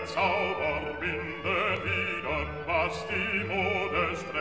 der Zauber bindet wieder, was die Mode.